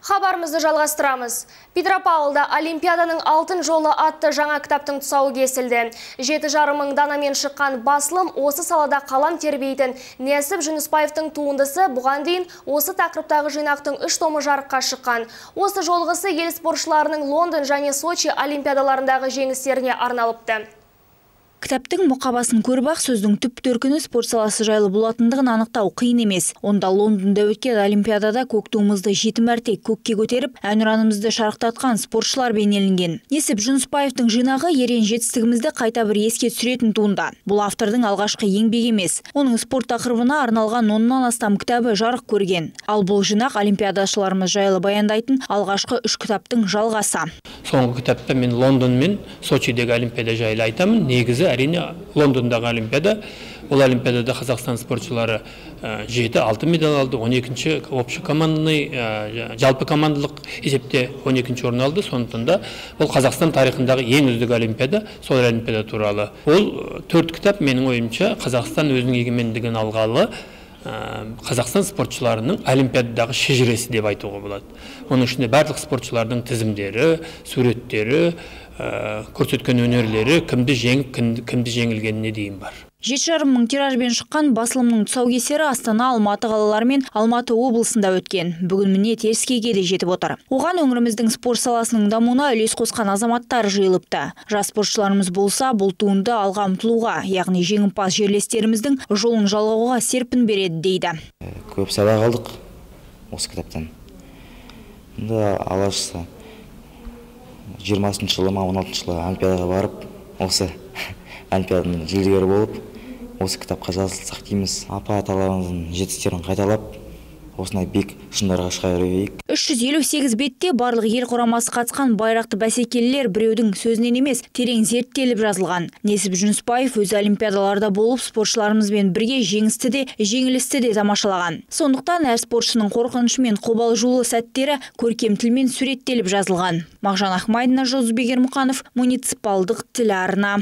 Хабарымызды жалғастырамыз. Петропавлда Олимпиаданың алтын жолы атты жаңа кітаптың тұсауы кесілді. Жеті жарым мың данамен шыққан басылым осы салада қалам тербейтін Несіп Жүнісбаевтың туындысы бұған дейін осы тақырыптағы жинақтың үш томы жарыққа шыққан. Осы жолғысы ел спортшыларының Лондон және Сочи олимпиадаларындағы жеңістеріне арналыпты. Кітаптың мұқабасын көріп ақ сөздің түп төркіні спорт саласы жайлы болатындығын анықтау қиын емес. Онда Лондонда өткен Олимпиадада көк туымызды жеті мәрте көкке көтеріп, әнұранымызды шарықтатқан спортшылар бейнеленген. Несіп Жүнісбаевтың жинағы ерен жетістігімізді қайта бір еске түсіретін туында. Бұл автордың алғашқы еңбегі емес. Оның спорт тақырыбына арналған оннан астам кітабы жарық көрген. Ал бұл жинақ олимпиадашыларымыз жайлы баяндайтын алғашқы үш кітаптың жалғасы. Соңғы кітапта мен Лондон мен Сочидегі олимпиада жайлы айтамын. Негізі әрине лондондағы олимпиада ол олимпиадада қазақстан спортшылары жеті алтын медаль алды он екінші общекомандный жалпы командалық есепте он екінші орын алды. Сондықтан да ол қазақстан тарихындағы ең үздік олимпиада сол олимпиада туралы. Ол төрт кітап менің ойымша қазақстан өзінің егемендігін алғалы қазақстан спортшыларының олимпиададағы шежіресі деп айтуға болады. Оның ішінде барлық спортшылардың тізімдері суреттері көрсеткен өнерлері кімді жеңіп кімді жеңілгеніне дейін бар. Жеті жарым мың тиражбен шыққан басылымның тұсаукесері астана алматы қалалары мен алматы облысында өткен. Бүгін міне теріскейге де жетіп отыр. Оған өңіріміздің спорт саласының дамуына үлес қосқан азаматтар жиылыпты. Жас спортшыларымыз болса бұл туынды алға ұмтылуға яғни жеңімпаз жерлестеріміздің жолын жалғауға серпін береді дейді. Көп сабақ алдық осы кітаптан. Енді алғашқысы жиырмасыншы жылы ма он алтыншы жылы олимпиадаға барып осы олимпиаданың жүлдегері болып осы кітапқа жазылсақ дейміз. Апа аталарымыздың жетістіктерін қайталап осындай биік шыңдарға шыға берейік. үш жүз елу сегіз бетте барлық ел құрамасы қатысқан байрақты бәсекелілер біреудің сөзінен емес терең зерттеліп жазылған. Несіп жүнісбаев өзі олимпиадаларда болып спортшыларымызбен бірге жеңісті де жеңілісті де тамашалаған. Сондықтан әр спортшының қорқынышы мен қобалжулы сәттері көркем тілмен суреттеліп жазылған. Мағжан ахмайдина жұлдызбек ермұқанов муниципалдық телеарна.